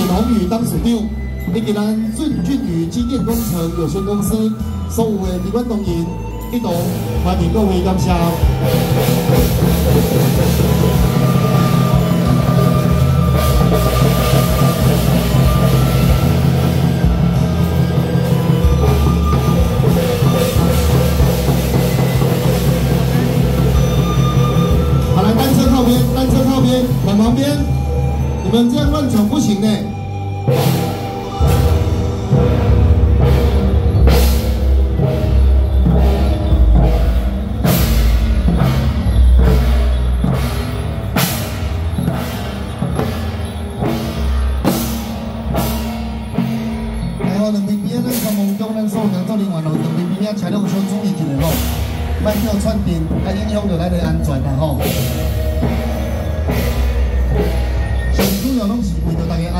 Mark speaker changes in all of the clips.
Speaker 1: 简宏宇当处长，以及咱俊俊宇机电工程有限公司所有的机关同仁一同欢迎各位感谢。好，来单车靠边，单车靠边，往旁边。你们这样乱闯不行呢。来吼，两边边咱三梦中咱所有工作人员咯，两边边车辆小注意一下吼，莫叫串电，甲影响到咱的安全啦吼。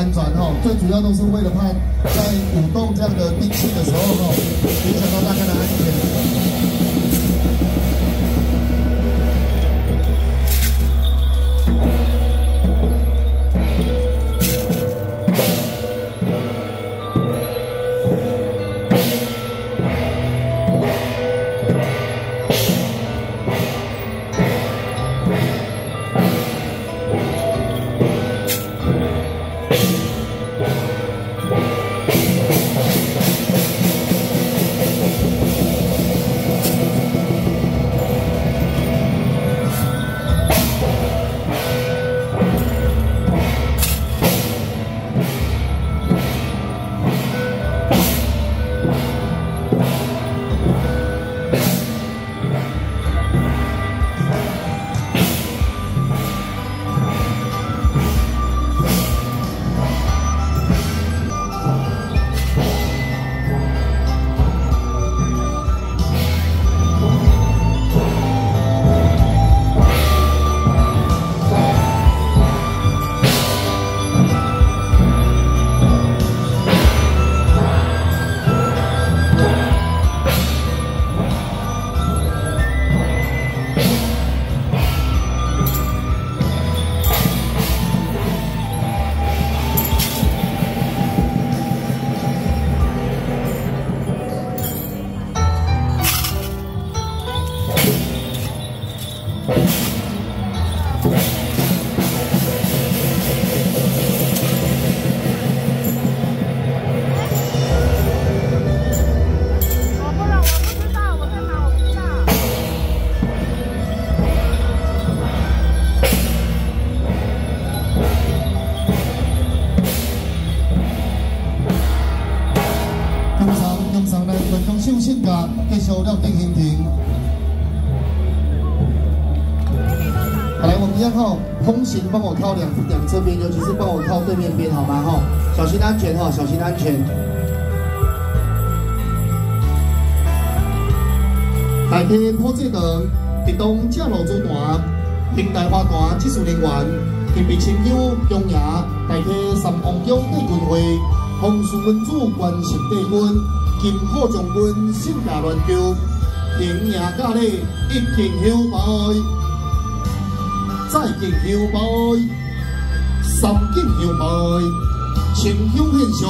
Speaker 1: 安全吼，最主要都是为了怕在舞动这样的兵器的时候吼，继续了定行庭。好，来，我们一样哈，通行帮我靠两两侧边，尤其是帮我靠对面边，好吗？哈，小心安全哈，小心安全。大溪普济堂，直东正路组团，平台花坛技术人员，特别亲友中爷，大溪三王宫帝军会，红树文主关心帝君，金虎将军信家乱救，平野家里一敬休拜，再敬休拜，三敬休拜，清香献上，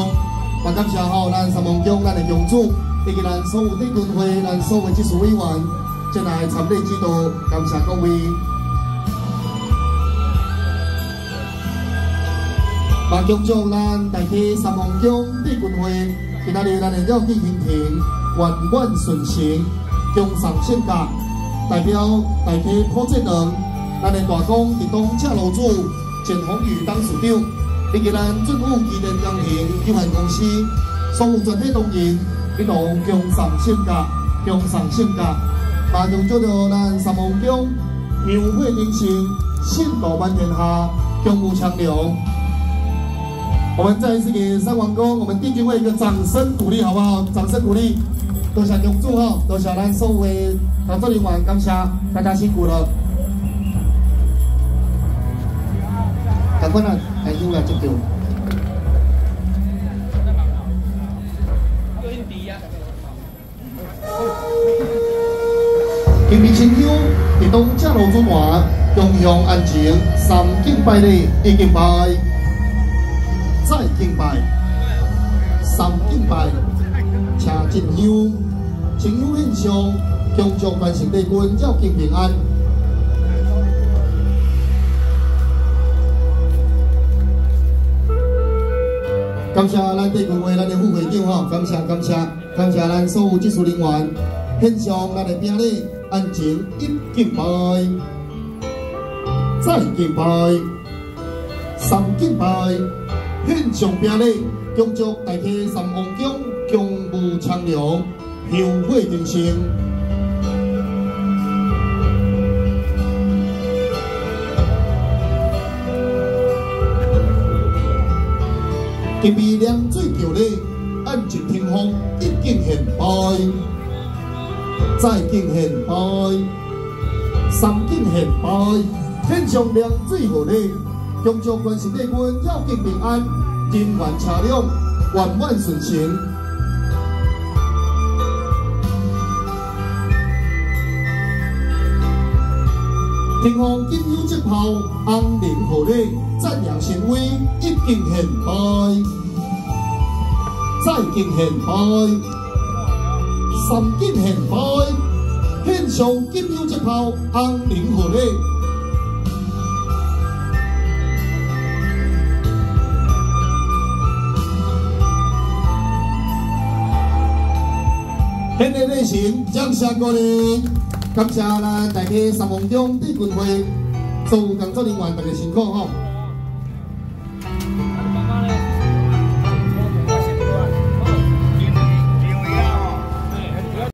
Speaker 1: 也感谢吼咱三王宫咱的宫主。以及咱所有的军会、咱所有的技术委员前来参与指导，感谢各位。马强将咱大溪三王宫的军会，今仔日咱的绕境行程圆满顺成，恭送献价，代表大溪普济堂，咱的大公直东车楼主简宏宇董事长，以及咱政府机电工程有限公司所有全体同仁。一同共送献价，共送献价，马上做到咱三王宫庙会人生，信道满天下，共舞长流。我们再一次给三王宫我们帝君会一个掌声鼓励，好不好？掌声鼓励，多谢恭祝哈，多谢咱所有的工作人员，感谢大家辛苦了。赶快呢，来用来接球。平平亲友，伫东正路主团，共享安静，三敬拜礼，一敬拜。再敬拜，三敬拜，请进香，进香献上，恭祝万圣帝君照敬平安。感谢咱帝君会咱的副会长吼，感谢感谢感谢咱所有技术人员，献上咱的饼礼，安静一敬拜，再敬拜，三敬拜，献上饼礼，恭祝大家三王宫公务昌良，香火鼎盛。今日两水桥咧，按进天风，一敬献拜，再敬献拜，三敬献拜，献上两水河咧，恭祝关圣帝君要敬平安，人员车辆万万顺行。天风金牛接炮，安宁贺礼，赞扬神威，一敬献拜。再敬献拜，三敬献拜，献上金牛一炮，安宁贺礼。献礼礼神，掌声鼓励，感谢咱大家三分钟的军会，所有工作人员大家辛苦吼。